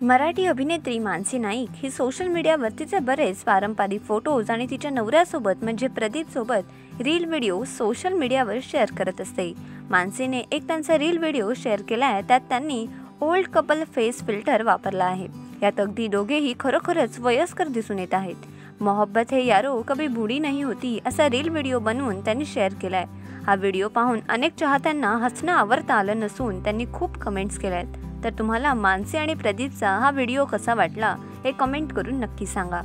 मराठी अभिनेत्री मानसी नाईक ही सोशल मीडियावर तिचे बरेच पारंपरिक फोटोज आणि तिच्या नवऱ्यासोबत म्हणजे प्रदीपसोबत रील व्हिडिओ सोशल मीडियावर शेअर करत असते. मानसीने एक त्यांचा रील व्हिडिओ शेअर केला आहे त्यात त्यांनी ओल्ड कपल फेस फिल्टर वापरला आहे. यात अगदी दोघेही खरोखरच वयस्कर दिसून येत आहेत. मोहब्बत हे यारो कभी बुडी नाही होती असा रील व्हिडिओ बनवून त्यांनी शेअर केलाय. हा व्हिडिओ पाहून अनेक चाहत्यांना हसणं आवरता आलं नसून त्यांनी खूप कमेंट्स केल्या आहेत तर तुम्हाला मानसी आणि प्रदीपचा हा व्हिडिओ कसा वाटला हे कमेंट करून नक्की सांगा.